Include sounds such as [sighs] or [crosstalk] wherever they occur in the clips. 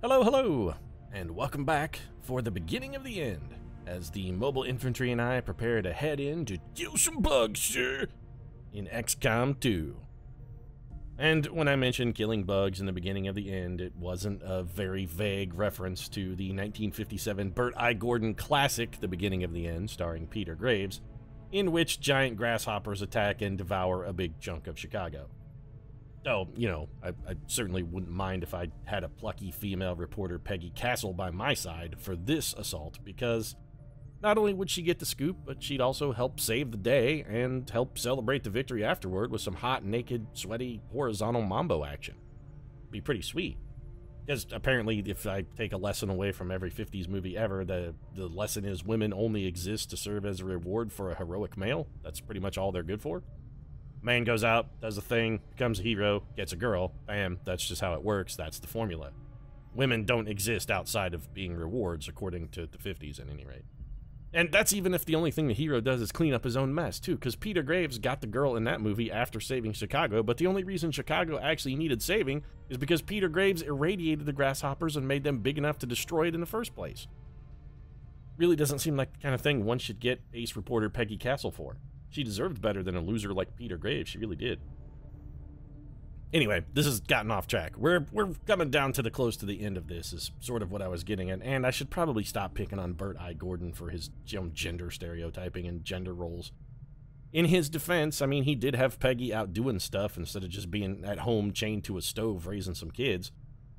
Hello, hello, and welcome back for the beginning of the end, as the mobile infantry and I prepare to head in to kill some bugs, sir, in XCOM 2. And when I mentioned killing bugs in the beginning of the end, it wasn't a very vague reference to the 1957 Bert I. Gordon classic, The Beginning of the End, starring Peter Graves, in which giant grasshoppers attack and devour a big chunk of Chicago. Oh, you know, I, I, certainly wouldn't mind if I had a plucky female reporter, Peggie Castle, by my side for this assault, because not only would she get the scoop, but she'd also help save the day and help celebrate the victory afterward with some hot, naked, sweaty, horizontal mambo action. Be pretty sweet. Because apparently, if I take a lesson away from every 50s movie ever, the, the lesson is women only exist to serve as a reward for a heroic male. That's pretty much all they're good for. Man goes out, does a thing, becomes a hero, gets a girl. Bam, that's just how it works. That's the formula. Women don't exist outside of being rewards, according to the 50s at any rate. And that's even if the only thing the hero does is clean up his own mess, too, because Peter Graves got the girl in that movie after saving Chicago, but the only reason Chicago actually needed saving is because Peter Graves irradiated the grasshoppers and made them big enough to destroy it in the first place. Really doesn't seem like the kind of thing one should get ace reporter Peggie Castle for. She deserved better than a loser like Peter Graves. She really did. Anyway, this has gotten off track. We're we're coming down to the close to the end of this is sort of what I was getting at, and I should probably stop picking on Bert I. Gordon for his gender stereotyping and gender roles. In his defense, I mean, he did have Peggy out doing stuff instead of just being at home chained to a stove raising some kids.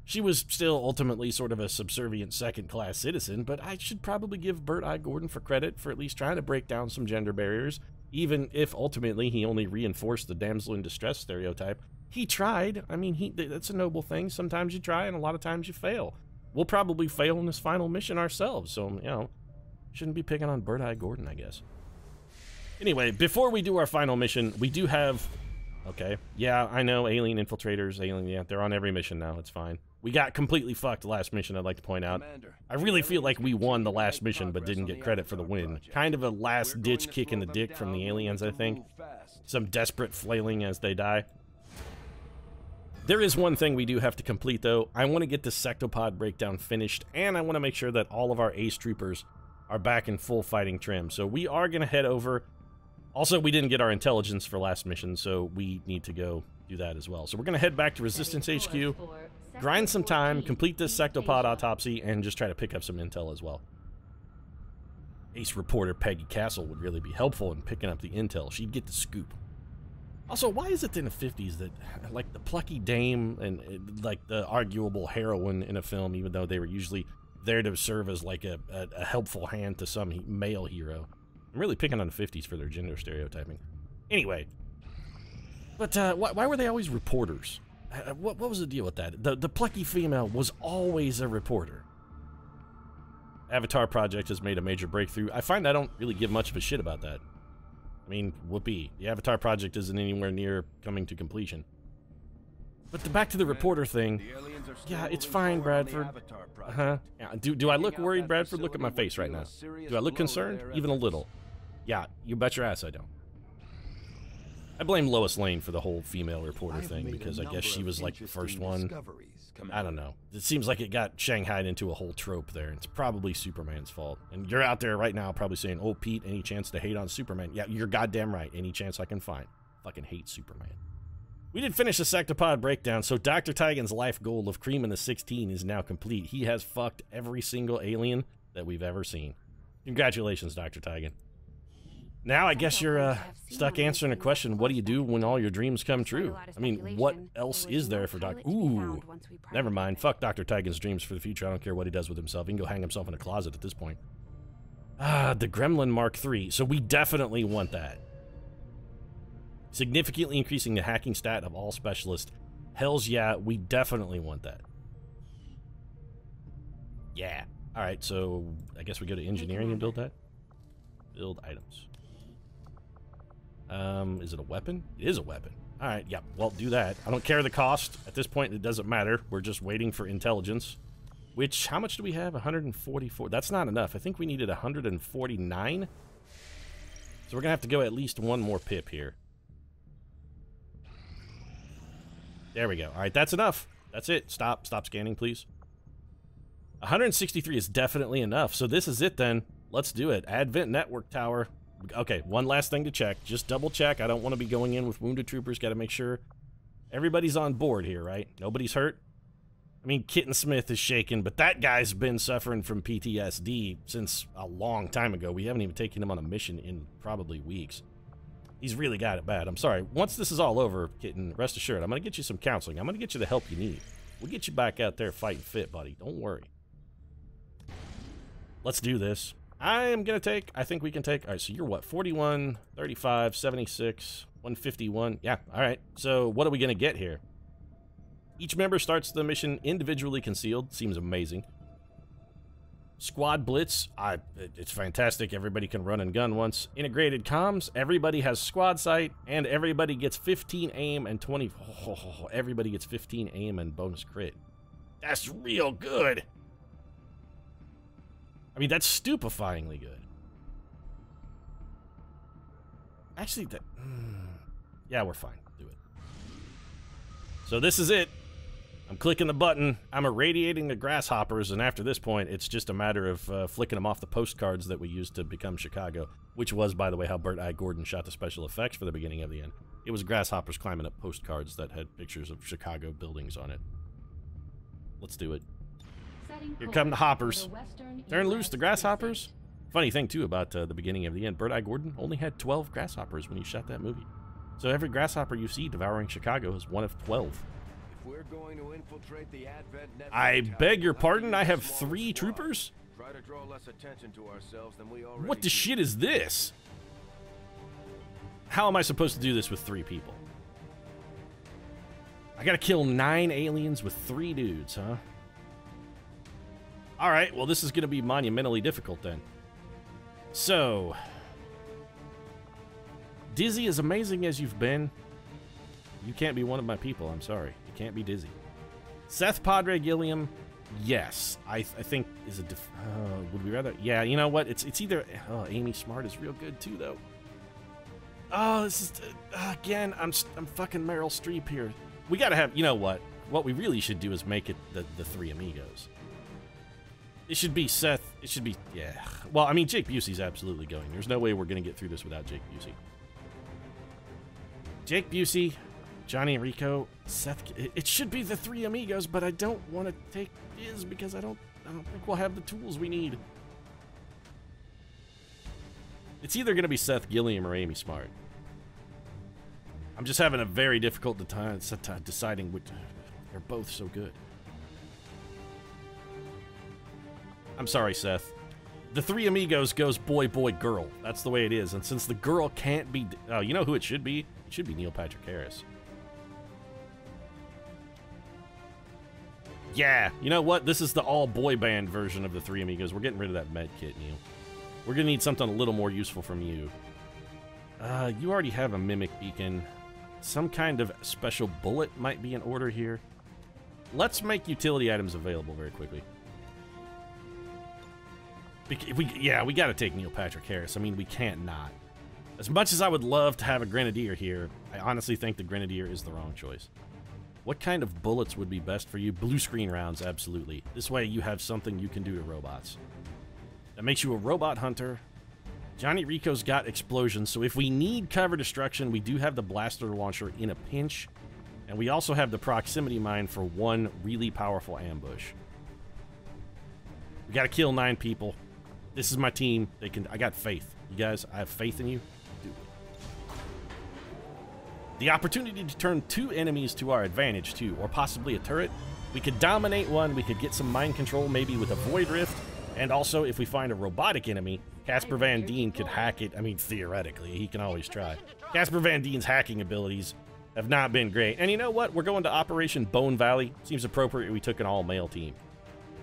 She was still ultimately sort of a subservient second class citizen, but I should probably give Bert I. Gordon for credit for at least trying to break down some gender barriers even if ultimately he only reinforced the damsel in distress stereotype. He tried. I mean, he that's a noble thing. Sometimes you try, and a lot of times you fail. We'll probably fail in this final mission ourselves, so, you know, shouldn't be picking on Bert I. Gordon, I guess. Anyway, before we do our final mission, we do have... Okay, yeah, I know, alien infiltrators, alien, yeah, they're on every mission now, it's fine. We got completely fucked last mission, I'd like to point out. I really feel like we won the last mission, but didn't get credit for the win. Kind of a last-ditch kick in the dick from the aliens, I think. Some desperate flailing as they die. There is one thing we do have to complete, though. I want to get the sectopod breakdown finished, and I want to make sure that all of our ace troopers are back in full fighting trim. So we are going to head over. Also, we didn't get our intelligence for last mission, so we need to go do that as well. So we're going to head back to Resistance HQ grind some time, complete this sectopod autopsy, and just try to pick up some intel as well. Ace reporter Peggie Castle would really be helpful in picking up the intel. She'd get the scoop. Also, why is it in the 50s that, like, the plucky dame and, like, the arguable heroine in a film, even though they were usually there to serve as, like, a, a, a helpful hand to some male hero? I'm really picking on the 50s for their gender stereotyping. Anyway, but uh, why, why were they always reporters? Uh, what, what was the deal with that? The, the plucky female was always a reporter. Avatar Project has made a major breakthrough. I find I don't really give much of a shit about that. I mean, whoopee. The Avatar Project isn't anywhere near coming to completion. But the, back to the reporter thing. Yeah, it's fine, Bradford. Uh-huh. Yeah, do, do I look worried, Bradford? Look at my face right now. Do I look concerned? Even a little. Yeah, you bet your ass I don't. I blame Lois Lane for the whole female reporter thing because I guess she was like the first one. I don't know. It seems like it got shanghaied into a whole trope there. It's probably Superman's fault. And you're out there right now probably saying, oh, Pete, any chance to hate on Superman? Yeah, you're goddamn right. Any chance I can find. Fucking hate Superman. We did finish the sectopod breakdown, so Dr. Tygan's life goal of cream in the 16 is now complete. He has fucked every single alien that we've ever seen. Congratulations, Dr. Tigan. Now I guess you're uh, stuck answering a question. What do you do when all your dreams come true? I mean, what else is there for Doctor? Ooh, never mind. Fuck Dr. Tygan's dreams for the future. I don't care what he does with himself. He can go hang himself in a closet at this point. Ah, the Gremlin Mark III. So we definitely want that. Significantly increasing the hacking stat of all specialists. Hells yeah, we definitely want that. Yeah. All right, so I guess we go to engineering and build that. Build items. Um, is it a weapon? It is a weapon. All right, yeah, well, do that. I don't care the cost. At this point, it doesn't matter. We're just waiting for intelligence. Which, how much do we have? 144. That's not enough. I think we needed 149. So we're going to have to go at least one more pip here. There we go. All right, that's enough. That's it. Stop. Stop scanning, please. 163 is definitely enough. So this is it then. Let's do it. Advent Network Tower. Okay, one last thing to check. Just double check. I don't want to be going in with wounded troopers. Got to make sure everybody's on board here, right? Nobody's hurt. I mean, Kitten Smith is shaken, but that guy's been suffering from PTSD since a long time ago. We haven't even taken him on a mission in probably weeks. He's really got it bad. I'm sorry. Once this is all over, Kitten, rest assured, I'm going to get you some counseling. I'm going to get you the help you need. We'll get you back out there fighting fit, buddy. Don't worry. Let's do this. I am going to take, I think we can take, all right, so you're what, 41, 35, 76, 151. Yeah, all right. So what are we going to get here? Each member starts the mission individually concealed. Seems amazing. Squad Blitz, I, it's fantastic. Everybody can run and gun once. Integrated comms, everybody has squad sight, and everybody gets 15 aim and 20. Oh, [laughs] everybody gets 15 aim and bonus crit. That's real good. I mean, that's stupefyingly good. Actually, that. Mm, yeah, we're fine. Do it. So this is it. I'm clicking the button, I'm irradiating the grasshoppers, and after this point, it's just a matter of uh, flicking them off the postcards that we used to become Chicago, which was, by the way, how Bert I. Gordon shot the special effects for the beginning of the end. It was grasshoppers climbing up postcards that had pictures of Chicago buildings on it. Let's do it. Here come the hoppers. Turn loose the grasshoppers. Funny thing, too, about uh, the beginning of the end, Bert I. Gordon only had 12 grasshoppers when he shot that movie. So every grasshopper you see devouring Chicago is one of 12. I beg your pardon, I have three troopers? What the shit is this? How am I supposed to do this with three people? I gotta kill nine aliens with three dudes, huh? Alright, well this is gonna be monumentally difficult then. So... Dizzy, as amazing as you've been, you can't be one of my people, I'm sorry. You can't be Dizzy. Seth Padre Gilliam, yes. I, th I think is a. Uh, would we rather? Yeah, you know what? It's it's either. Oh, Amy Smart is real good too, though. Oh, this is uh, again. I'm I'm fucking Meryl Streep here. We gotta have. You know what? What we really should do is make it the the three amigos. It should be Seth. It should be yeah. Well, I mean Jake Busey's absolutely going. There's no way we're gonna get through this without Jake Busey. Jake Busey, Johnny Rico, Seth. It should be the three amigos, but I don't want to take his because I don't. I don't think we'll have the tools we need. It's either going to be Seth Gilliam or Amy Smart. I'm just having a very difficult time deciding which. They're both so good. I'm sorry, Seth. The three amigos goes boy, boy, girl. That's the way it is. And since the girl can't be... Oh, you know who it should be? It should be Neil Patrick Harris. Yeah, you know what? This is the all boy band version of the Three Amigos. We're getting rid of that med kit, Neil. We're gonna need something a little more useful from you. Uh, you already have a mimic beacon. Some kind of special bullet might be in order here. Let's make utility items available very quickly. We, yeah, we gotta take Neil Patrick Harris. I mean, we can't not. As much as I would love to have a Grenadier here, I honestly think the Grenadier is the wrong choice. What kind of bullets would be best for you? Blue screen rounds, absolutely. This way you have something you can do to robots. That makes you a robot hunter. Johnny Rico's got explosions, so if we need cover destruction, we do have the blaster launcher in a pinch. And we also have the proximity mine for one really powerful ambush. We gotta kill nine people. This is my team. They can. I got faith. You guys, I have faith in you. The opportunity to turn two enemies to our advantage, too, or possibly a turret. We could dominate one, we could get some mind control maybe with a Void Rift, and also if we find a robotic enemy, Casper Van Dien could hack it. I mean, theoretically, he can always try. Casper Van Dien's hacking abilities have not been great. And you know what? We're going to Operation Bone Valley. Seems appropriate we took an all-male team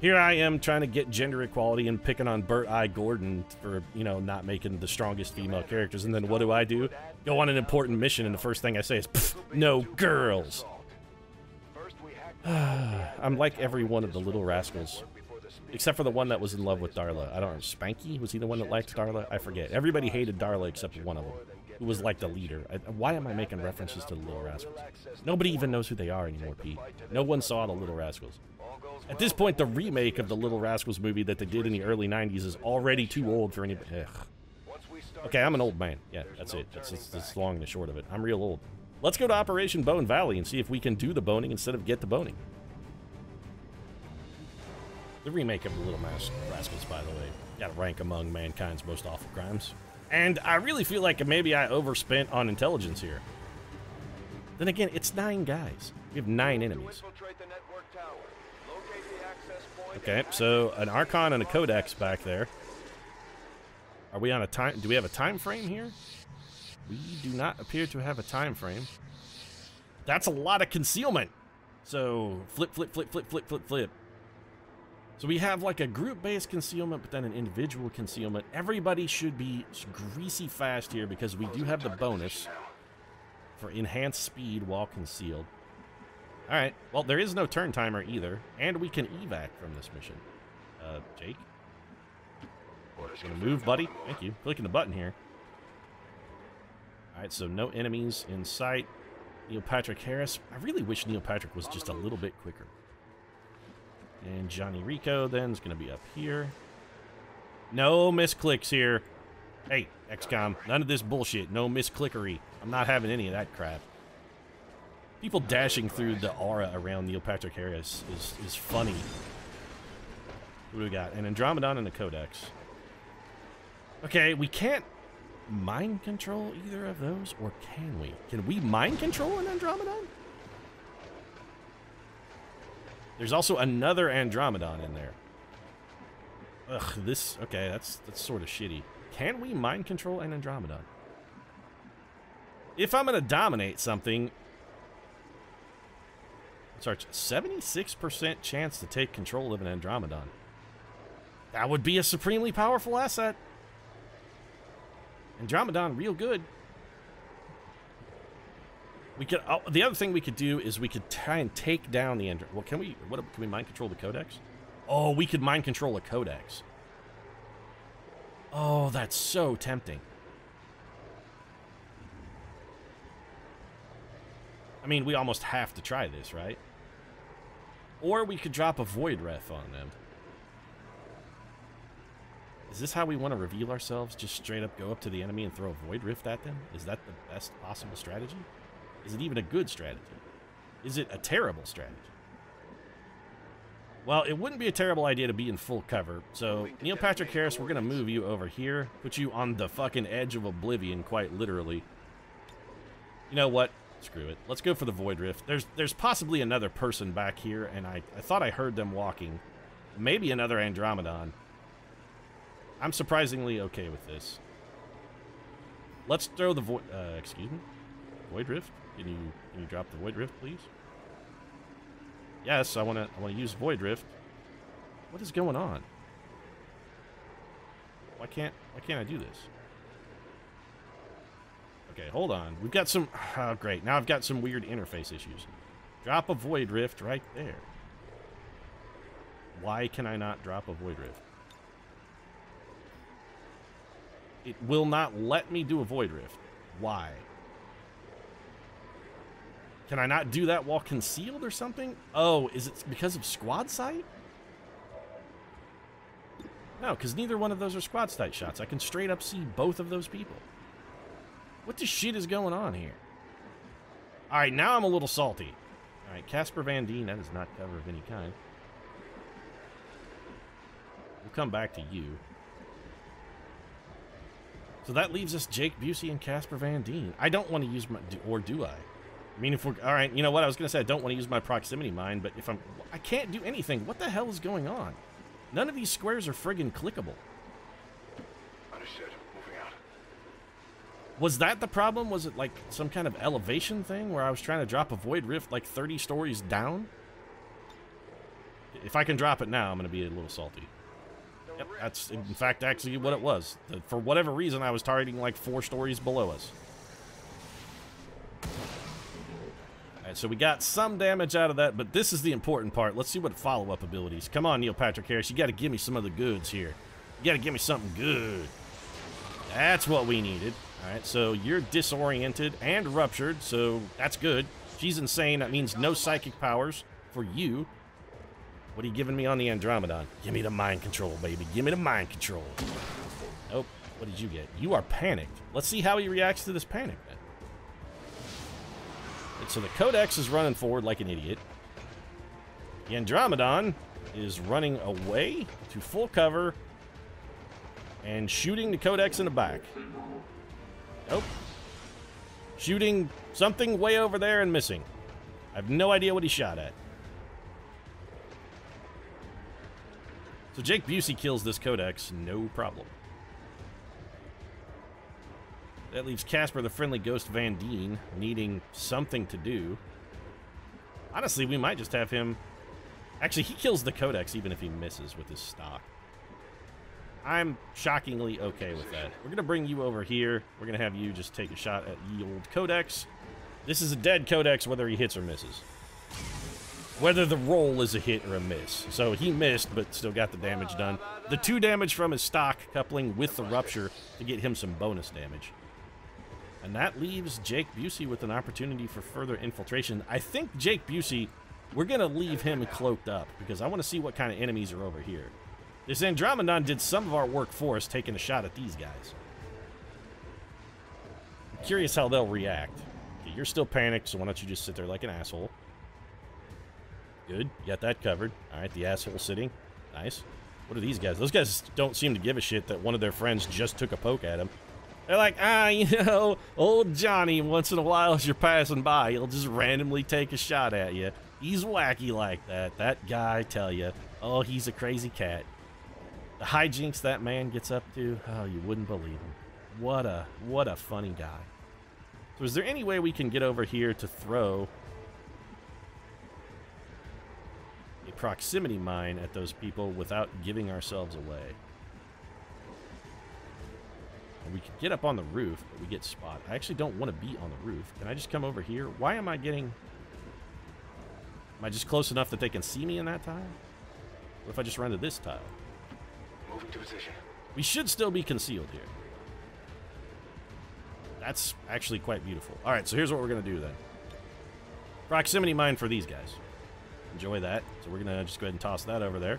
here I am trying to get gender equality and picking on Bert I. Gordon for, you know, not making the strongest female characters. And then what do I do? Go on an important mission, and the first thing I say is, no girls. [sighs] I'm like every one of the little rascals. Except for the one that was in love with Darla. I don't know. Spanky? Was he the one that liked Darla? I forget. Everybody hated Darla except one of them, who was like the leader. I, why am I making references to the Little Rascals? Nobody even knows who they are anymore, Pete. No one saw the Little Rascals. At this point, the remake of the Little Rascals movie that they did in the early 90s is already too old for anybody. Ugh. Okay, I'm an old man. Yeah, that's it. That's, that's, that's long and the short of it. I'm real old. Let's go to Operation Bone Valley and see if we can do the boning instead of get the boning. The remake of the Little Mas Rascals, by the way, got to rank among mankind's most awful crimes. And I really feel like maybe I overspent on intelligence here. Then again, it's nine guys. We have nine enemies. Okay, so an Archon and a Codex back there. Are we on a time? Do we have a time frame here? We do not appear to have a time frame. That's a lot of concealment. So flip, flip, flip, flip, flip, flip, flip. So we have like a group-based concealment, but then an individual concealment. Everybody should be greasy fast here because we do have the bonus for enhanced speed while concealed. All right. Well, there is no turn timer either, and we can evac from this mission. Uh, Jake? Gonna move, buddy. Thank you. Clicking the button here. All right, so no enemies in sight. Neil Patrick Harris. I really wish Neil Patrick was just a little bit quicker. And Johnny Rico then is going to be up here. No misclicks here. Hey, XCOM, none of this bullshit. No misclickery. I'm not having any of that crap. People dashing through the aura around Neil Patrick Harris is, is funny. What do we got? An Andromedon and a Codex. Okay, we can't mind control either of those, or can we? Can we mind control an Andromedon? There's also another Andromedon in there. Ugh, this... Okay, that's, that's sort of shitty. Can we mind control an Andromedon? If I'm going to dominate something... Sorry, 76% chance to take control of an Andromedon. That would be a supremely powerful asset. Andromedon, real good. We could. Oh, the other thing we could do is we could try and take down the Andro. Well, can we? What can we mind control the Codex? Oh, we could mind control a Codex. Oh, that's so tempting. I mean, we almost have to try this, right? Or we could drop a Void Rift on them. Is this how we want to reveal ourselves? Just straight up go up to the enemy and throw a Void Rift at them? Is that the best possible strategy? Is it even a good strategy? Is it a terrible strategy? Well, it wouldn't be a terrible idea to be in full cover. So, Neil Patrick Harris, we're going to move you over here. Put you on the fucking edge of oblivion, quite literally. You know what? Screw it. Let's go for the Void Rift. There's there's possibly another person back here, and I, I thought I heard them walking. Maybe another Andromedon. I'm surprisingly okay with this. Let's throw the Void... Uh, excuse me? Void Rift? Can you can you drop the Void Rift, please? Yes, I want to I want to use Void Rift. What is going on? Why can't why can't I do this? Okay, hold on. We've got some [sighs] oh great. Now I've got some weird interface issues. Drop a Void Rift right there. Why can I not drop a Void Rift? It will not let me do a Void Rift. Why? Can I not do that while concealed or something? Oh, is it because of squad sight? No, because neither one of those are squad sight shots. I can straight up see both of those people. What the shit is going on here? Alright, now I'm a little salty. Alright, Casper Van Dien, that is not cover of any kind. We'll come back to you. So that leaves us Jake Busey and Casper Van Dien. I don't want to use my... Or do I? I mean, if we're all right, you know what? I was gonna say I don't want to use my proximity mine, but if I'm, I can't do anything. What the hell is going on? None of these squares are friggin' clickable. Understood. Was that the problem? Was it like some kind of elevation thing where I was trying to drop a void rift like 30 stories down? If I can drop it now, I'm gonna be a little salty. Yep, that's in fact actually what it was. For whatever reason, I was targeting like four stories below us. Alright, so we got some damage out of that, but this is the important part. Let's see what follow-up abilities. Come on, Neil Patrick Harris. You got to give me some of the goods here. You got to give me something good. That's what we needed. Alright, so you're disoriented and ruptured, so that's good. She's insane. That means no psychic powers for you. What are you giving me on the Andromedon? Give me the mind control, baby. Give me the mind control. Oh, what did you get? You are panicked. Let's see how he reacts to this panic, then. So the Codex is running forward like an idiot. The Andromedon is running away to full cover and shooting the Codex in the back. Nope. Shooting something way over there and missing. I have no idea what he shot at. So Jake Busey kills this Codex, no problem. That leaves Casper the Friendly Ghost Van Dien needing something to do. Honestly, we might just have him... Actually, he kills the Codex even if he misses with his stock. I'm shockingly okay with that. We're going to bring you over here. We're going to have you just take a shot at the old Codex. This is a dead Codex whether he hits or misses. Whether the roll is a hit or a miss. So he missed, but still got the damage done. The two damage from his stock coupling with the rupture to get him some bonus damage. And that leaves Jake Busey with an opportunity for further infiltration. I think Jake Busey, we're going to leave him cloaked up because I want to see what kind of enemies are over here. This Andromedon did some of our work for us, taking a shot at these guys. I'm curious how they'll react. Okay, you're still panicked, so why don't you just sit there like an asshole? Good, you got that covered. All right, the asshole sitting. Nice. What are these guys? Those guys don't seem to give a shit that one of their friends just took a poke at him. They're like, ah, [laughs] you know, old Johnny, once in a while as you're passing by, he'll just randomly take a shot at you. He's wacky like that. That guy, tell you, oh, he's a crazy cat. Hijinks that man gets up to, oh, you wouldn't believe him. What a, what a funny guy. So is there any way we can get over here to throw a proximity mine at those people without giving ourselves away? And we could get up on the roof, but we get spot. I actually don't want to be on the roof. Can I just come over here? Why am I getting... Am I just close enough that they can see me in that tile? What if I just run to this tile? Moving to position. We should still be concealed here. That's actually quite beautiful. All right, so here's what we're going to do then. Proximity mine for these guys. Enjoy that. So we're going to just go ahead and toss that over there.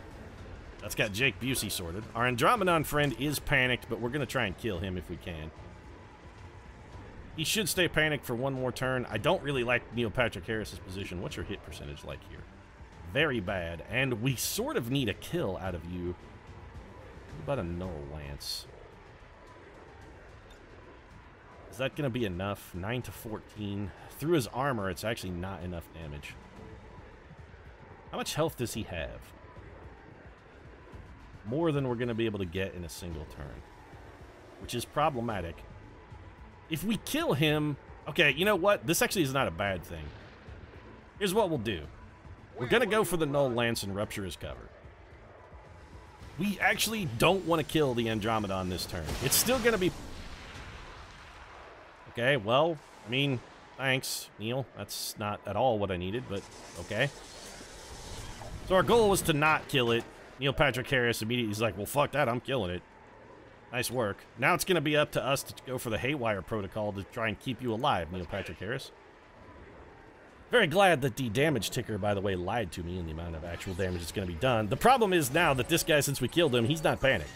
That's got Jake Busey sorted. Our Andromedon friend is panicked, but we're going to try and kill him if we can. He should stay panicked for one more turn. I don't really like Neil Patrick Harris's position. What's your hit percentage like here? Very bad. And we sort of need a kill out of you. About a null lance? Is that going to be enough? 9 to 14. Through his armor, it's actually not enough damage. How much health does he have? More than we're going to be able to get in a single turn. Which is problematic. If we kill him... Okay, you know what? This actually is not a bad thing. Here's what we'll do. We're going to go for the Null Lance and rupture his cover. We actually don't want to kill the Andromedon this turn. It's still going to be... Okay, well, I mean, thanks, Neil. That's not at all what I needed, but okay. So our goal was to not kill it. Neil Patrick Harris immediately is like, well, fuck that, I'm killing it. Nice work. Now it's going to be up to us to go for the Haywire Protocol to try and keep you alive, Neil Patrick Harris. Very glad that the damage ticker, by the way, lied to me in the amount of actual damage that's going to be done. The problem is now that this guy, since we killed him, he's not panicked.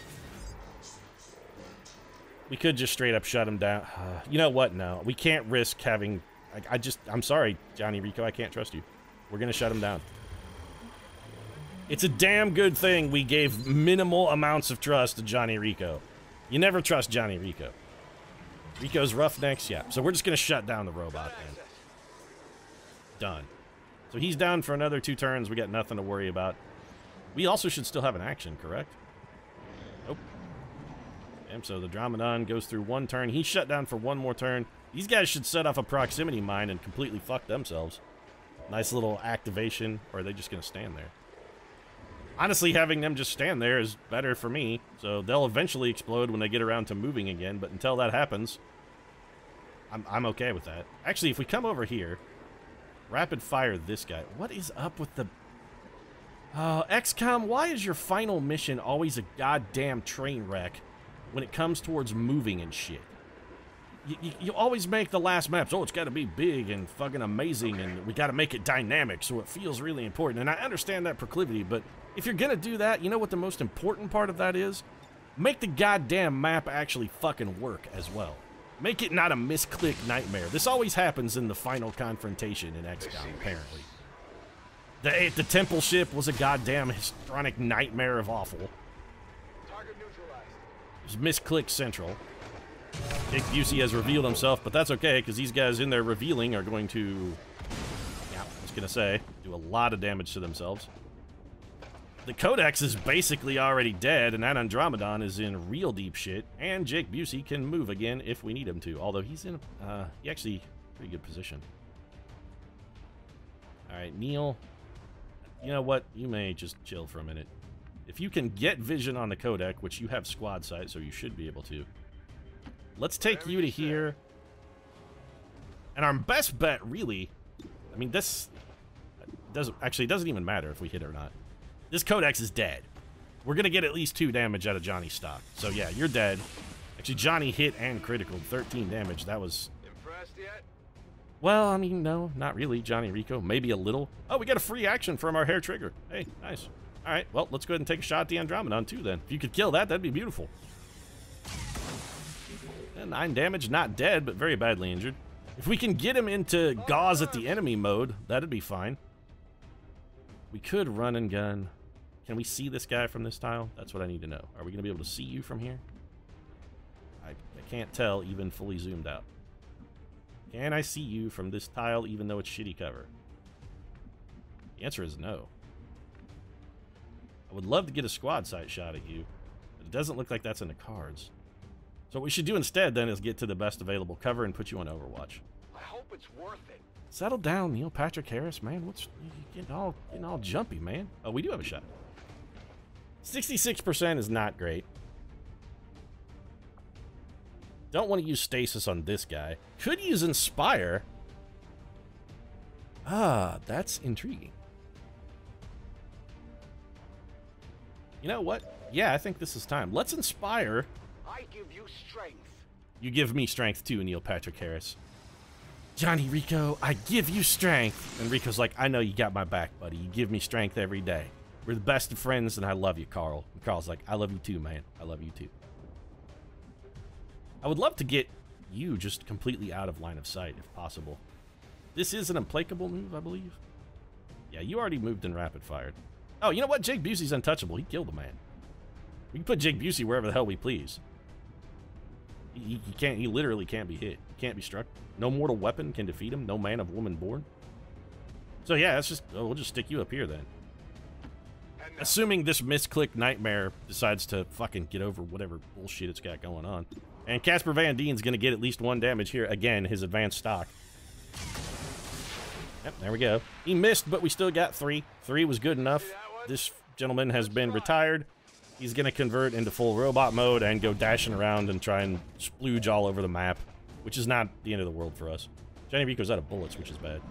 We could just straight up shut him down. Uh, [sighs] you know what? No, we can't risk having... I, I just... I'm sorry, Johnny Rico. I can't trust you. We're going to shut him down. It's a damn good thing we gave minimal amounts of trust to Johnny Rico. You never trust Johnny Rico. Rico's roughnecks, yeah. So we're just going to shut down the robot then. Done. So he's down for another two turns. We got nothing to worry about. We also should still have an action, correct? Nope. And so the Dromedon goes through one turn. He's shut down for one more turn. These guys should set off a proximity mine and completely fuck themselves. Nice little activation. Or are they just going to stand there? Honestly, having them just stand there is better for me. So they'll eventually explode when they get around to moving again. But until that happens, I'm, I'm okay with that. Actually, if we come over here, rapid fire this guy. What is up with the... Uh, XCOM, why is your final mission always a goddamn train wreck when it comes towards moving and shit? you, you, you always make the last maps. Oh, it's got to be big and fucking amazing, and we got to make it dynamic so it feels really important. And I understand that proclivity, but if you're gonna do that, you know what the most important part of that is? Make the goddamn map actually fucking work as well. Make it not a misclick nightmare. This always happens in the final confrontation in XCOM, apparently. The, eh, the temple ship was a goddamn histrionic nightmare of awful. Target neutralized. Misclick central. Jake Busey has revealed himself, but that's okay, because these guys in there revealing are going to, yeah, I was going to say, do a lot of damage to themselves. The Codex is basically already dead, and that Andromedon is in real deep shit, and Jake Busey can move again if we need him to, although he's in, uh, he actually, pretty good position. Alright, Neil, you know what, you may just chill for a minute. If you can get vision on the Codex, which you have squad sight, so you should be able to, let's take you to here. And our best bet, really, I mean, this doesn't, actually, it doesn't even matter if we hit it or not. This Codex is dead. We're going to get at least two damage out of Johnny's stock. So yeah, you're dead. Actually, Johnny hit and critical. 13 damage. That was... Impressed yet? Well, I mean, no, not really. Johnny Rico, maybe a little. Oh, we got a free action from our hair trigger. Hey, nice. All right, well, let's go ahead and take a shot at the Andromedon, too, then. If you could kill that, that'd be beautiful. And nine damage, not dead, but very badly injured. If we can get him into oh, gauze at the enemy mode, that'd be fine. We could run and gun. Can we see this guy from this tile? That's what I need to know. Are we going to be able to see you from here? I, I can't tell even fully zoomed out. Can I see you from this tile even though it's shitty cover? The answer is no. I would love to get a squad sight shot at you, but it doesn't look like that's in the cards. So what we should do instead then is get to the best available cover and put you on Overwatch. I hope it's worth it. Settle down, Neil Patrick Harris, man. What's you getting all getting all jumpy, man? Oh, we do have a shot. 66% is not great. Don't want to use stasis on this guy. Could use inspire. Ah, that's intriguing. You know what? Yeah, I think this is time. Let's inspire. I give you strength. You give me strength too, Neil Patrick Harris. Johnny Rico, I give you strength. And Rico's like, I know you got my back, buddy. You give me strength every day. We're the best of friends, and I love you, Carl. And Carl's like, I love you too, man. I love you too. I would love to get you just completely out of line of sight, if possible. This is an implacable move, I believe. Yeah, you already moved in rapid fired. Oh, you know what? Jake Busey's untouchable. He killed a man. We can put Jake Busey wherever the hell we please. He, he can't. He literally can't be hit. He can't be struck. No mortal weapon can defeat him. No man of woman born. So yeah, that's just. Oh, we'll just stick you up here then. Assuming this misclick nightmare decides to fucking get over whatever bullshit it's got going on. And Casper Van Dien's gonna get at least one damage here. Again, his advanced stock. Yep, there we go. He missed, but we still got three. Three was good enough. This gentleman has been retired. He's gonna convert into full robot mode and go dashing around and try and splooge all over the map, which is not the end of the world for us. Johnny Rico's out of bullets, which is bad.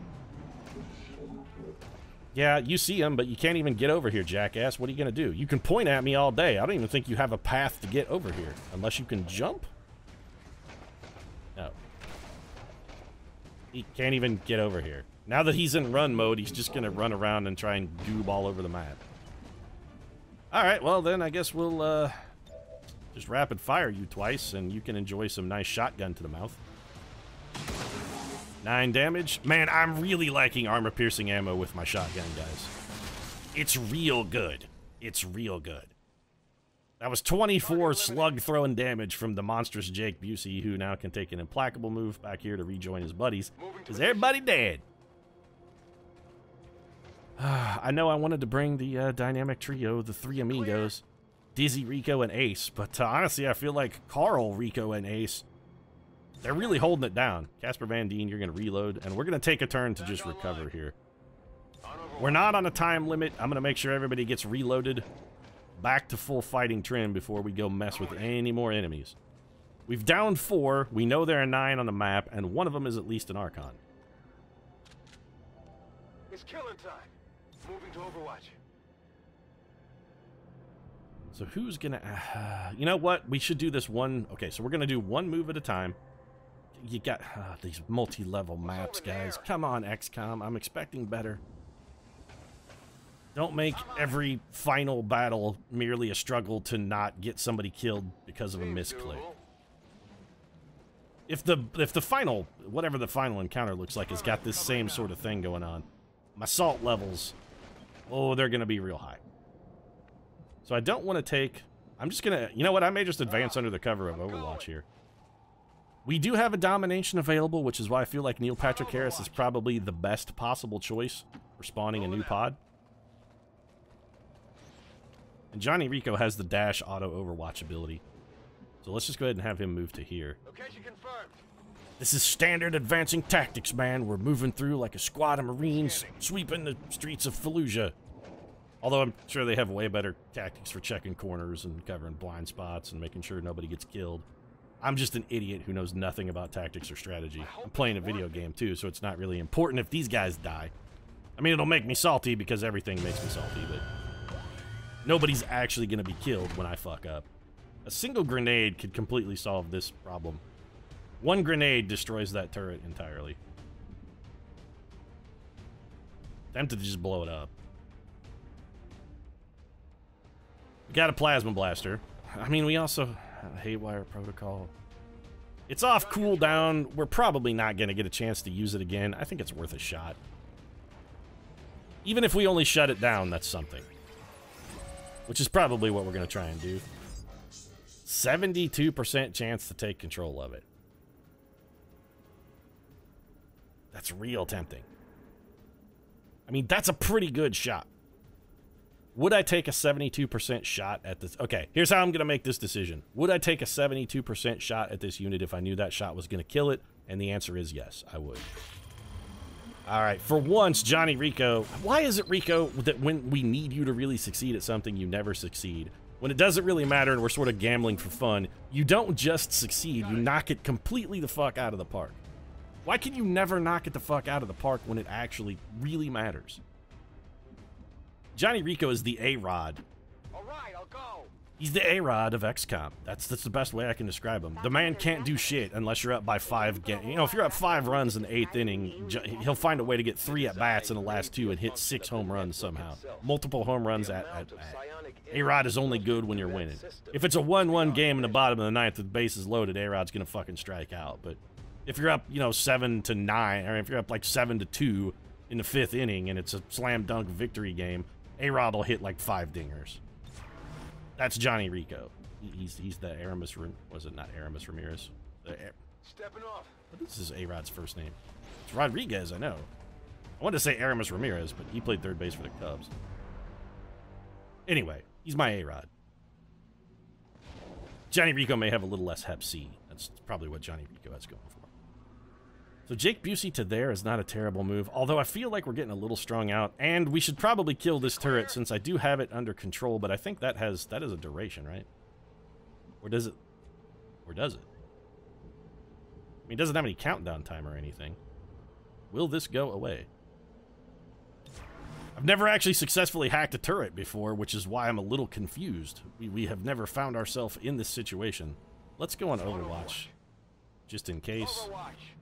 Yeah, you see him, but you can't even get over here, jackass. What are you gonna do? You can point at me all day. I don't even think you have a path to get over here, unless you can jump. No. He can't even get over here. Now that he's in run mode, he's just gonna run around and try and goob all over the map. Alright, well then I guess we'll uh just rapid fire you twice and you can enjoy some nice shotgun to the mouth. Nine damage. Man, I'm really liking armor piercing ammo with my shotgun, guys. It's real good. It's real good. That was 24 slug throwing damage from the monstrous Jake Busey, who now can take an implacable move back here to rejoin his buddies. Is everybody dead? [sighs] I know I wanted to bring the uh, dynamic trio, the three amigos, Dizzy, Rico, and Ace, but uh, honestly, I feel like Carl, Rico, and Ace, they're really holding it down. Casper Van Dien, you're going to reload, and we're going to take a turn to just recover here. We're not on a time limit. I'm going to make sure everybody gets reloaded back to full fighting trim before we go mess with any more enemies. We've downed four. We know there are nine on the map, and one of them is at least an Archon. It's killing time. Moving to Overwatch. So who's gonna? Uh, [sighs] you know what? We should do this one. Okay, so we're gonna do one move at a time. You got ah, these multi-level maps, guys. Come on, XCOM. I'm expecting better. Don't make every final battle merely a struggle to not get somebody killed because of a misclick. If the if the final whatever the final encounter looks like has got this same sort of thing going on, my salt levels, oh, they're gonna be real high. So I don't want to take. I'm just gonna. You know what? I may just advance under the cover of Overwatch here. We do have a domination available, which is why I feel like Neil Patrick Harris is probably the best possible choice for spawning a new pod. And Johnny Rico has the dash auto Overwatch ability. So let's just go ahead and have him move to here. Location confirmed. This is standard advancing tactics, man. We're moving through like a squad of Marines, sweeping the streets of Fallujah. Although I'm sure they have way better tactics for checking corners and covering blind spots and making sure nobody gets killed. I'm just an idiot who knows nothing about tactics or strategy. I'm playing a video game too, so it's not really important if these guys die. I mean, it'll make me salty because everything makes me salty, but nobody's actually going to be killed when I fuck up. A single grenade could completely solve this problem. One grenade destroys that turret entirely. Tempted to just blow it up. We got a plasma blaster. I mean, we also haywire protocol. It's off cooldown. We're probably not going to get a chance to use it again. I think it's worth a shot. Even if we only shut it down, that's something. Which is probably what we're going to try and do. 72% chance to take control of it. That's real tempting. I mean, that's a pretty good shot. Would I take a 72% shot at this? Okay, here's how I'm going to make this decision. Would I take a 72% shot at this unit if I knew that shot was going to kill it? And the answer is yes, I would. All right, for once, Johnny Rico. Why is it, Rico, that when we need you to really succeed at something, you never succeed? When it doesn't really matter and we're sort of gambling for fun, you don't just succeed, you knock it completely the fuck out of the park. Why can you never knock it the fuck out of the park when it actually really matters? Johnny Rico is the A-Rod. All right, I'll go. He's the A-Rod of XCOM. That's that's the best way I can describe him. The man can't do shit unless you're up by five. You know, if you're up five runs in the eighth inning, he'll find a way to get three at bats in the last two and hit six home runs somehow. Multiple home runs at. A-Rod is only good when you're winning. If it's a 1-1 game in the bottom of the ninth with bases loaded, A-Rod's gonna fucking strike out. But if you're up, you know, seven to nine, or if you're up like seven to two in the fifth inning and it's a slam dunk victory game, A-Rod will hit like five dingers. That's Johnny Rico. He's he's the Aramis. Was it not Aramis Ramirez? The, Stepping off. what is his A-Rod's first name? It's Rodriguez. I know. I wanted to say Aramis Ramirez, but he played third base for the Cubs. Anyway, he's my A-Rod. Johnny Rico may have a little less Hep C. That's probably what Johnny Rico has going for. So Jake Busey to there is not a terrible move, although I feel like we're getting a little strung out, and we should probably kill this turret since I do have it under control, but I think that has that is a duration, right? Or does it or does it? I mean, it doesn't have any countdown time or anything. Will this go away? I've never actually successfully hacked a turret before, which is why I'm a little confused. We, we have never found ourselves in this situation. Let's go on Overwatch, just in case. Overwatch.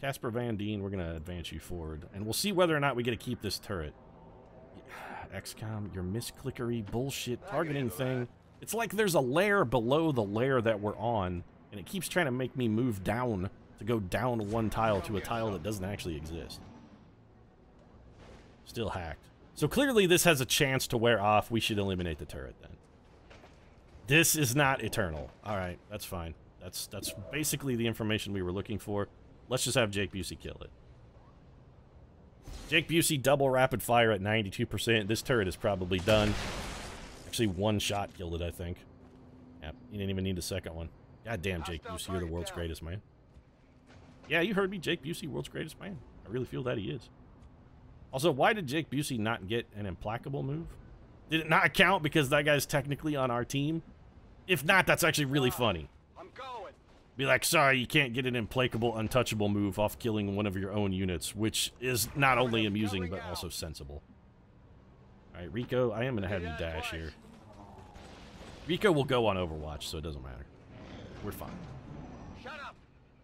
Casper Van Dien, we're going to advance you forward, and we'll see whether or not we get to keep this turret. [sighs] XCOM, your misclickery bullshit targeting thing. It's like there's a layer below the layer that we're on, and it keeps trying to make me move down to go down one tile to a tile that doesn't actually exist. Still hacked. So clearly this has a chance to wear off. We should eliminate the turret then. This is not eternal. All right, that's fine. That's that's basically the information we were looking for. Let's just have Jake Busey kill it. Jake Busey double rapid fire at 92%. This turret is probably done. Actually, one shot killed it, I think. Yeah, you didn't even need a second one. God damn, Jake Busey, you're the world's greatest man. Yeah, you heard me, Jake Busey, world's greatest man. I really feel that he is. Also, why did Jake Busey not get an implacable move? Did it not count because that guy's technically on our team? If not, that's actually really funny. Be like, sorry, you can't get an implacable, untouchable move off killing one of your own units, which is not only amusing but also sensible. Alright, Rico, I am going to have you dash here. Rico will go on Overwatch, so it doesn't matter. We're fine. Shut up.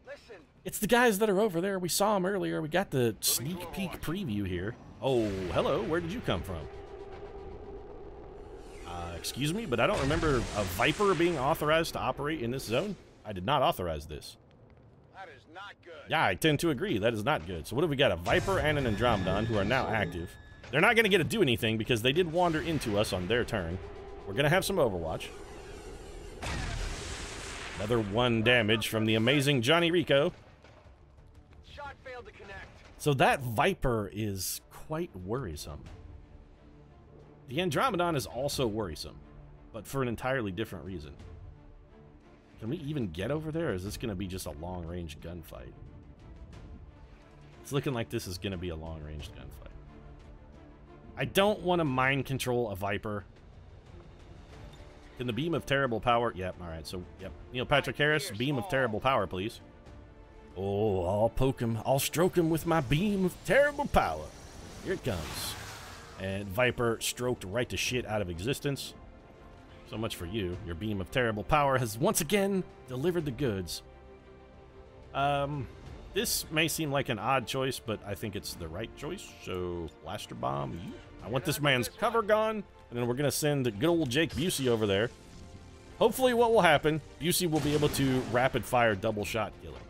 Listen. It's the guys that are over there. We saw them earlier. We got the sneak peek preview here. Oh, hello. Where did you come from? Uh, excuse me, but I don't remember a Viper being authorized to operate in this zone. I did not authorize this. That is not good. Yeah, I tend to agree. That is not good. So what have we got? A Viper and an Andromedon who are now active. They're not going to get to do anything because they did wander into us on their turn. We're going to have some Overwatch. Another one damage from the amazing Johnny Rico. Shot failed to connect. So that Viper is quite worrisome. The Andromedon is also worrisome, but for an entirely different reason. Can we even get over there, or is this going to be just a long-range gunfight? It's looking like this is going to be a long-range gunfight. I don't want to mind control a Viper. Can the beam of terrible power... Yep, alright, so, yep. Neil Patrick Harris, beam of terrible power, please. Oh, I'll poke him. I'll stroke him with my beam of terrible power. Here it comes. And Viper stroked right to shit out of existence. So much for you. Your beam of terrible power has once again delivered the goods. Um, this may seem like an odd choice, but I think it's the right choice. So, Blaster Bomb. I want this man's cover gone, and then we're going to send good old Jake Busey over there. Hopefully what will happen, Busey will be able to rapid fire double shot kill him.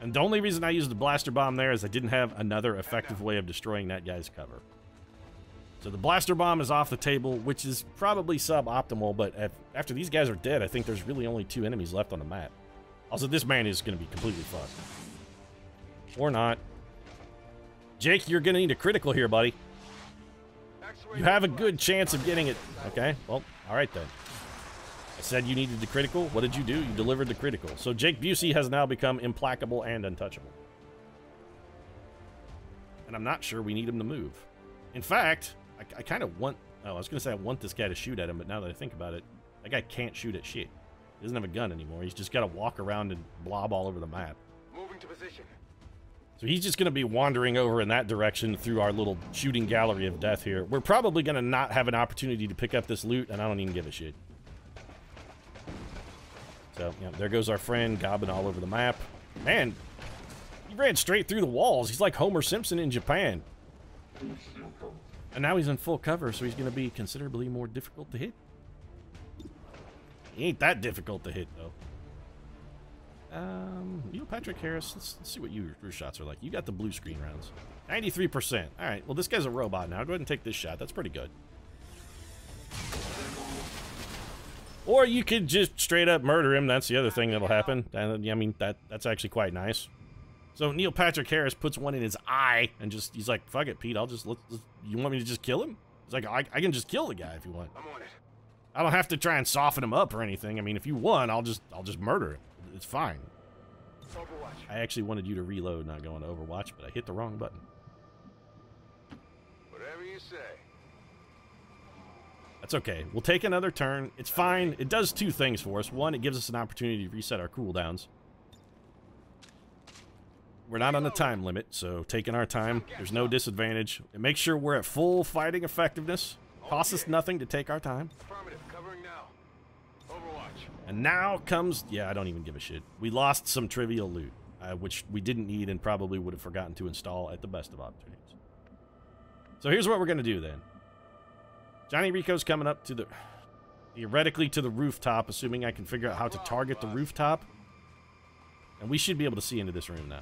And the only reason I used the blaster bomb there is I didn't have another effective way of destroying that guy's cover. So the blaster bomb is off the table, which is probably suboptimal, but after these guys are dead, I think there's really only two enemies left on the map. Also, this man is going to be completely fucked. Or not. Jake, you're going to need a critical here, buddy. You have a good chance of getting it. Okay, well, all right then. I said you needed the critical. What did you do? You delivered the critical. So Jake Busey has now become implacable and untouchable. And I'm not sure we need him to move. In fact, I, I kind of want... Oh, I was going to say I want this guy to shoot at him, but now that I think about it, that guy can't shoot at shit. He doesn't have a gun anymore. He's just got to walk around and blob all over the map. Moving to position. So he's just going to be wandering over in that direction through our little shooting gallery of death here. We're probably going to not have an opportunity to pick up this loot, and I don't even give a shit. So, yeah, there goes our friend gobbing all over the map. Man, he ran straight through the walls. He's like Homer Simpson in Japan. And now he's in full cover, so he's going to be considerably more difficult to hit. He ain't that difficult to hit, though. Um, Neil Patrick Harris, let's, let's see what you, your shots are like. You got the blue screen rounds. 93%. All right, well, this guy's a robot now. Go ahead and take this shot. That's pretty good. Or you could just straight up murder him. That's the other thing that'll happen. I mean, that that's actually quite nice. So Neil Patrick Harris puts one in his eye and just, he's like, fuck it, Pete, I'll just, let, let's, you want me to just kill him? He's like, I, I can just kill the guy if you want. I'm on it. I don't have to try and soften him up or anything. I mean, if you want, I'll just, I'll just murder him. It's fine. Overwatch. I actually wanted you to reload, not go into Overwatch, but I hit the wrong button. Whatever you say. That's okay. We'll take another turn. It's fine. It does two things for us. One, it gives us an opportunity to reset our cooldowns. We're not on a time limit, so taking our time, there's no disadvantage. It makes sure we're at full fighting effectiveness. Costs us nothing to take our time. Affirmative. Covering now. Overwatch. And now comes... Yeah, I don't even give a shit. We lost some trivial loot, uh, which we didn't need and probably would have forgotten to install at the best of opportunities. So here's what we're going to do then. Johnny Rico's coming up to the... Theoretically to the rooftop, assuming I can figure out how to target the rooftop. And we should be able to see into this room now.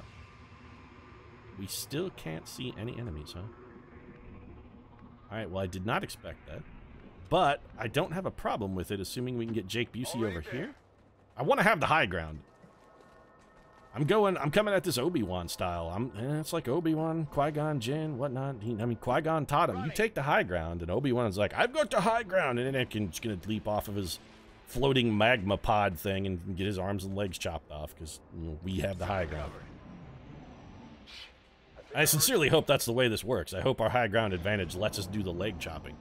We still can't see any enemies, huh? Alright, well I did not expect that. But I don't have a problem with it, assuming we can get Jake Busey over here. I want to have the high ground. I'm going. I'm coming at this Obi Wan style. I'm. Eh, it's like Obi Wan, Qui Gon, Jinn, whatnot. He, I mean, Qui Gon taught him. You take the high ground, and Obi Wan's like, I've got the high ground, and then Anakin's gonna leap off of his floating magma pod thing and get his arms and legs chopped off because you know, we have the high ground. I sincerely hope that's the way this works. I hope our high ground advantage lets us do the leg chopping.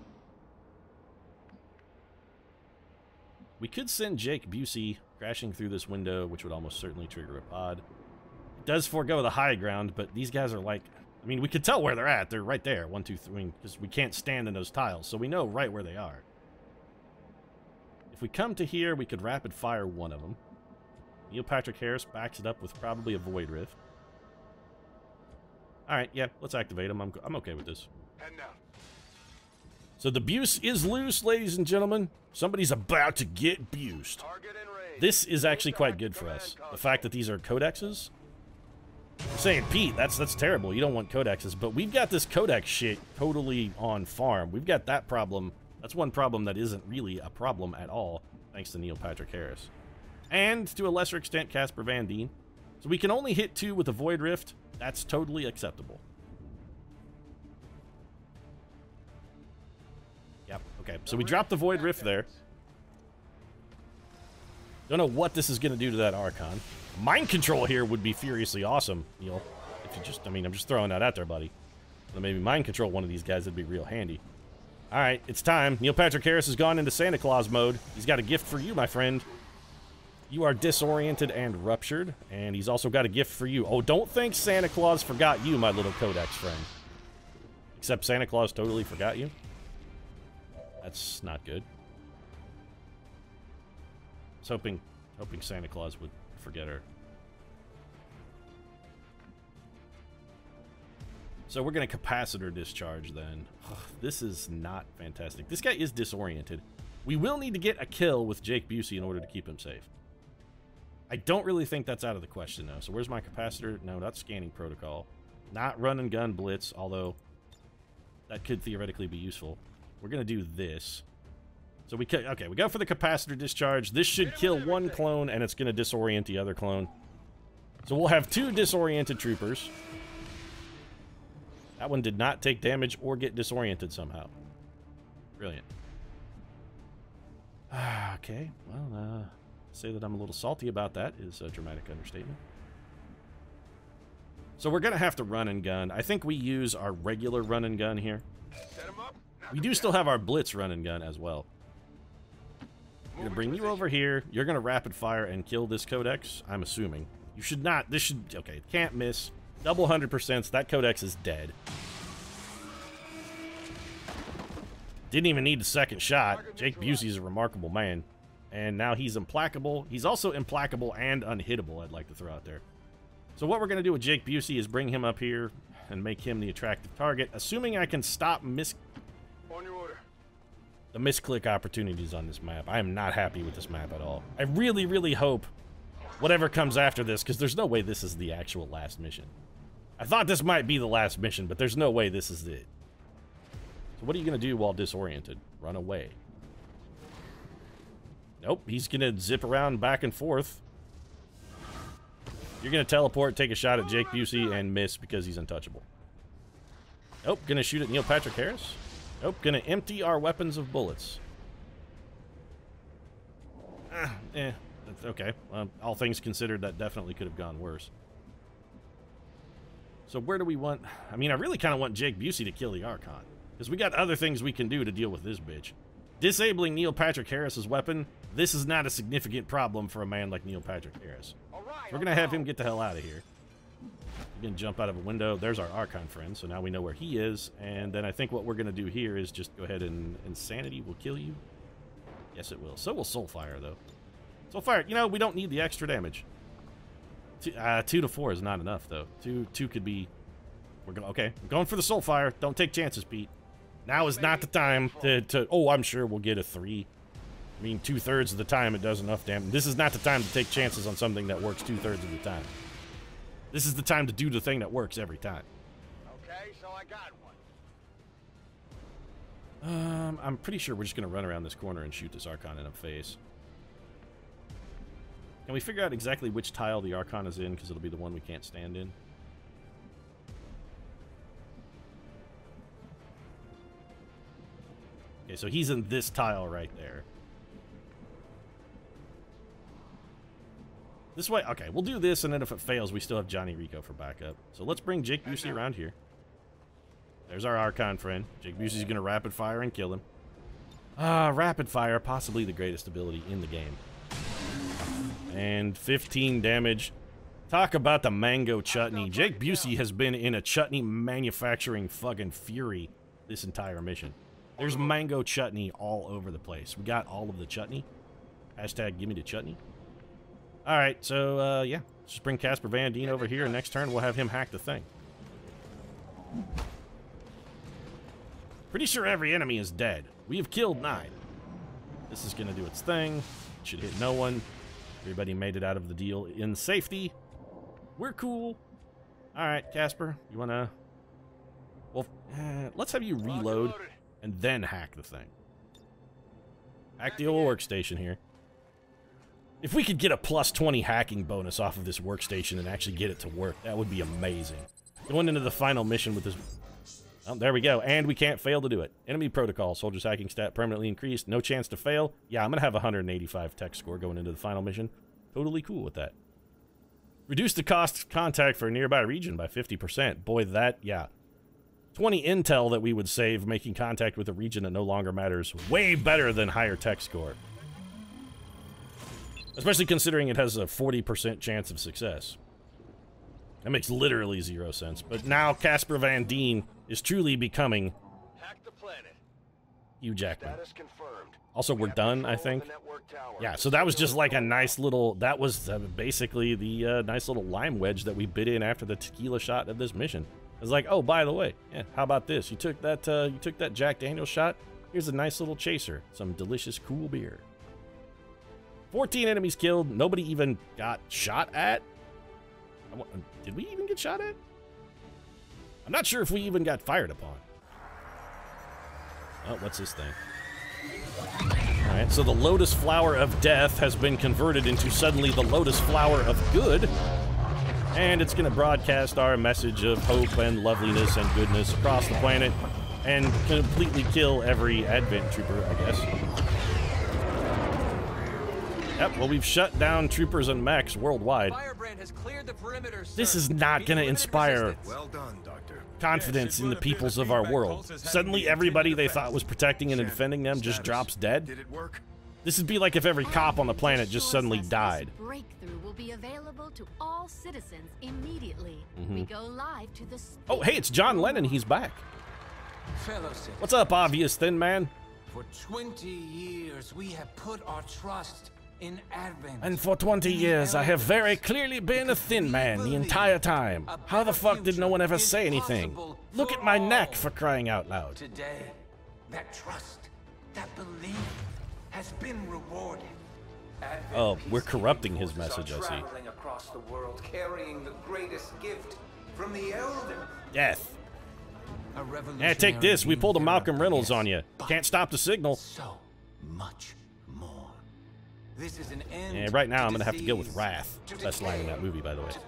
We could send Jake Busey crashing through this window, which would almost certainly trigger a pod. It does forego the high ground, but these guys are like... I mean, we could tell where they're at. They're right there. One, two, three. Because we can't stand in those tiles, so we know right where they are. If we come to here, we could rapid fire one of them. Neil Patrick Harris backs it up with probably a Void Rift. Alright, yeah, let's activate him. I'm, I'm okay with this. So the Buse is loose, ladies and gentlemen. Somebody's about to get bused. Target in range. This is actually quite good for us. The fact that these are codexes. I'm saying, Pete, that's that's terrible. You don't want codexes, but we've got this codex shit totally on farm. We've got that problem. That's one problem that isn't really a problem at all, thanks to Neil Patrick Harris. And, to a lesser extent, Casper Van Dien. So we can only hit two with a Void Rift. That's totally acceptable. Yep, okay. So we dropped the Void Rift there. Don't know what this is going to do to that Archon. Mind control here would be furiously awesome, Neil. If you just, I mean, I'm just throwing that out there, buddy. So maybe mind control one of these guys would be real handy. All right, it's time. Neil Patrick Harris has gone into Santa Claus mode. He's got a gift for you, my friend. You are disoriented and ruptured, and he's also got a gift for you. Oh, don't think Santa Claus forgot you, my little Codex friend. Except Santa Claus totally forgot you. That's not good. I was hoping, hoping Santa Claus would forget her. So we're going to capacitor discharge then. this is not fantastic. This guy is disoriented. We will need to get a kill with Jake Busey in order to keep him safe. I don't really think that's out of the question, though. So where's my capacitor? No, not scanning protocol. Not run and gun blitz, although that could theoretically be useful. We're going to do this. So we could, okay, we go for the capacitor discharge. This should kill one clone, and it's going to disorient the other clone. So we'll have two disoriented troopers. That one did not take damage or get disoriented somehow. Brilliant. [sighs] okay, well, uh, say that I'm a little salty about that is a dramatic understatement. So we're going to have to run and gun. I think we use our regular run and gun here. Set 'em up. knock do still have our blitz run and gun as well. I'm going to bring you over here. You're going to rapid fire and kill this codex, I'm assuming. You should not. This should... Okay, can't miss. Double 100%. So That codex is dead. Didn't even need the second shot. Jake Busey is a remarkable man. And now he's implacable. He's also implacable and unhittable, I'd like to throw out there. So what we're going to do with Jake Busey is bring him up here and make him the attractive target, assuming I can stop mis On your order. the misclick opportunities on this map. I am not happy with this map at all. I really, really hope whatever comes after this, because there's no way this is the actual last mission. I thought this might be the last mission, but there's no way this is it. So what are you going to do while disoriented? Run away. Nope, he's to zip around back and forth. You're to teleport, take a shot at Jake Busey, and miss because he's untouchable. Nope, to shoot at Neil Patrick Harris. Nope, gonna empty our weapons of bullets. Ah, eh, that's okay. Um, all things considered, that definitely could have gone worse. So where do we want... I mean, I really kind of want Jake Busey to kill the Archon. Because we got other things we can do to deal with this bitch. Disabling Neil Patrick Harris's weapon, this is not a significant problem for a man like Neil Patrick Harris. All right. We're gonna have him get the hell out of here. We're gonna jump out of a window. There's our Archon friend, so now we know where he is. And then I think what we're gonna do here is just go ahead and Insanity will kill you. Yes, it will. So will Soulfire, though. Soulfire, you know, we don't need the extra damage. Two, uh, two to four is not enough, though. Two, two could be. We're going. Okay, we're going for the Soulfire. Don't take chances, Pete. Now is not the time to, to. Oh, I'm sure we'll get a three. I mean, two thirds of the time it does enough damage. This is not the time to take chances on something that works two thirds of the time. This is the time to do the thing that works every time. Okay, so I got one. Um, I'm pretty sure we're just gonna run around this corner and shoot this Archon in the face. Can we figure out exactly which tile the Archon is in? Because it'll be the one we can't stand in. Okay, so he's in this tile right there. This way, okay, we'll do this, and then if it fails, we still have Johnny Rico for backup. So let's bring Jake Busey around here. There's our Archon friend. Jake Busey's gonna rapid fire and kill him. Ah, rapid fire, possibly the greatest ability in the game. And 15 damage. Talk about the mango chutney. Jake Busey has been in a chutney manufacturing fucking fury this entire mission. There's mango chutney all over the place. We got all of the chutney. Hashtag give me the chutney. All right, so uh, yeah, just bring Casper Van Dien over here, and next turn we'll have him hack the thing. Pretty sure every enemy is dead. We have killed nine. This is gonna do its thing. Should hit no one. Everybody made it out of the deal in safety. We're cool. All right, Casper, you wanna? Well, uh, let's have you reload. And then hack the thing. Hack the old workstation here. If we could get a plus 20 hacking bonus off of this workstation and actually get it to work, that would be amazing. Going into the final mission with this... Oh, there we go. And we can't fail to do it. Enemy protocol. Soldiers hacking stat permanently increased. No chance to fail. Yeah, I'm going to have 185 tech score going into the final mission. Totally cool with that. Reduce the cost of contact for a nearby region by 50%. Boy, that, yeah. 20 intel that we would save making contact with a region that no longer matters. Way better than higher tech score. Especially considering it has a 40% chance of success. That makes literally zero sense. But now Casper Van Dien is truly becoming Hack the planet. Hugh Jackman. Also, we're done, I think. the network tower. Yeah, so that was just like a nice little. That was uh, basically the uh, nice little lime wedge that we bit in after the tequila shot of this mission. It's like, oh, by the way, yeah, how about this? You took that, uh, you took that Jack Daniels shot. Here's a nice little chaser, some delicious, cool beer. 14 enemies killed. Nobody even got shot at. Did we even get shot at? I'm not sure if we even got fired upon. Oh, what's this thing? Alright, so the lotus flower of death has been converted into suddenly the lotus flower of good. And it's going to broadcast our message of hope and loveliness and goodness across the planet and completely kill every Advent trooper, I guess. Yep, well, we've shut down troopers and mechs worldwide. Firebrand has cleared the perimeter, sir. This is not gonna inspire- Well done, Doctor. Confidence in the peoples of our world. Suddenly, everybody they thought was protecting and defending them just drops dead. Did it work? This would be like if every cop on the planet just suddenly died. Breakthrough will be available to all citizens immediately. Mm-hmm. We go live to the. Oh, hey, it's John Lennon. He's back. Fellow citizens, What's up, obvious thin man? for 20 years we have put our trust in Advent. And for 20 years, I have very clearly been a thin man the entire time. How the fuck did no one ever say anything? Look at my neck for crying out loud. Today, that trust, that belief has been rewarded. Advent Oh, we're corrupting his message, I see. Across the world, carrying the greatest gift from the elder. Death. Yeah, take this. We pulled a Malcolm Reynolds yes, on you. Can't stop the signal. So much more. This is an end. Yeah, right now I'm gonna have to go with Wrath. to Best line in that movie, by the way. to.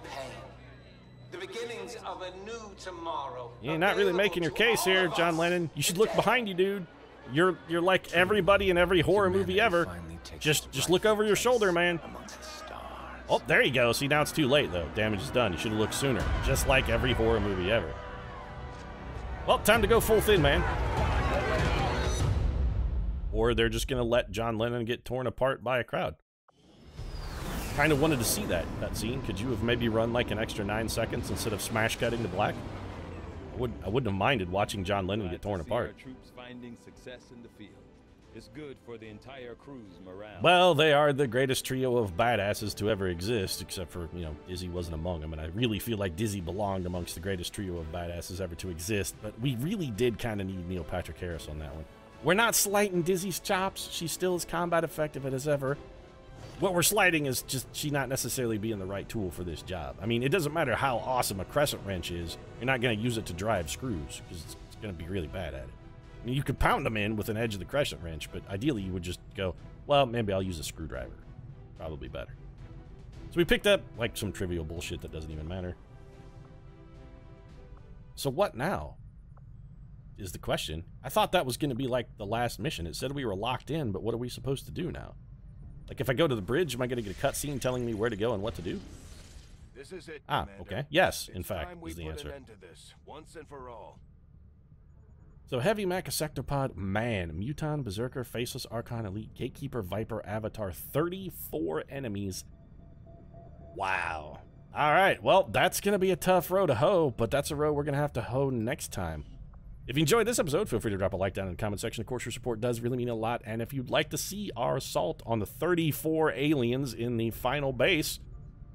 The beginnings of a new tomorrow. You're not really making your case here, John Lennon. You should look behind you, dude. You're you're like everybody in every horror movie ever. Just just look over your shoulder, man. Oh, there you go. See, now it's too late, though. Damage is done. You should have looked sooner. Just like every horror movie ever. Well, time to go full thin, man. Or they're just going to let John Lennon get torn apart by a crowd. Kind of wanted to see that, that scene. Could you have maybe run like an extra nine seconds instead of smash cutting to black? I, would, I wouldn't have minded watching John Lennon get torn see apart. Troops finding success in the field. It's good for the entire crew's morale. Well, they are the greatest trio of badasses to ever exist, except for, you know, Dizzy wasn't among them. And I really feel like Dizzy belonged amongst the greatest trio of badasses ever to exist. But we really did kind of need Neil Patrick Harris on that one. We're not slighting Dizzy's chops. She's still as combat effective as ever. What we're sliding is just she not necessarily being the right tool for this job. I mean, it doesn't matter how awesome a crescent wrench is, you're not going to use it to drive screws because it's, it's going to be really bad at it. I mean, you could pound them in with an edge of the crescent wrench, but ideally you would just go, well, maybe I'll use a screwdriver. Probably better. So we picked up like some trivial bullshit that doesn't even matter. So what now? Is the question. I thought that was going to be like the last mission. It said we were locked in, but what are we supposed to do now? Like if I go to the bridge, am I going to get a cutscene telling me where to go and what to do? This is it, Ah, Commander. okay. Yes, in It's fact, time is the answer. An this, once and for all. So Heavy Macasectopod, Man, Muton, Berserker, Faceless, Archon, Elite, Gatekeeper, Viper, Avatar, 34 enemies. Wow. All right, well, that's going to be a tough row to hoe, but that's a row we're going to have to hoe next time. If you enjoyed this episode, feel free to drop a like down in the comment section. Of course, your support does really mean a lot. And if you'd like to see our assault on the 34 aliens in the final base,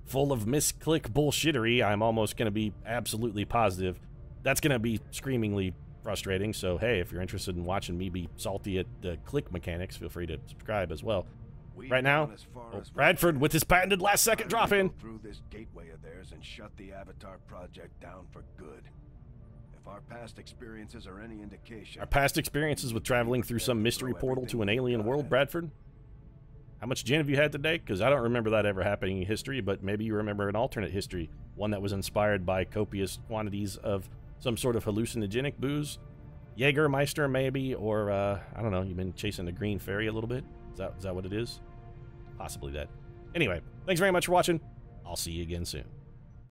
full of misclick bullshittery, I'm almost going to be absolutely positive that's going to be screamingly frustrating. So, hey, if you're interested in watching me be salty at the click mechanics, feel free to subscribe as well. We've right now, far oh, Bradford with his patented last second drop in. Through this gateway of theirs and shut the Avatar project down for good. If our past experiences are any indication, Our past experiences with traveling through some mystery portal to an alien world, Bradford. How much gin have you had today? Because I don't remember that ever happening in history, but maybe you remember an alternate history, one that was inspired by copious quantities of some sort of hallucinogenic booze. Jägermeister, maybe, or uh, I don't know. You've been chasing the green fairy a little bit. Is that is that what it is? Possibly that. Anyway, thanks very much for watching. I'll see you again soon.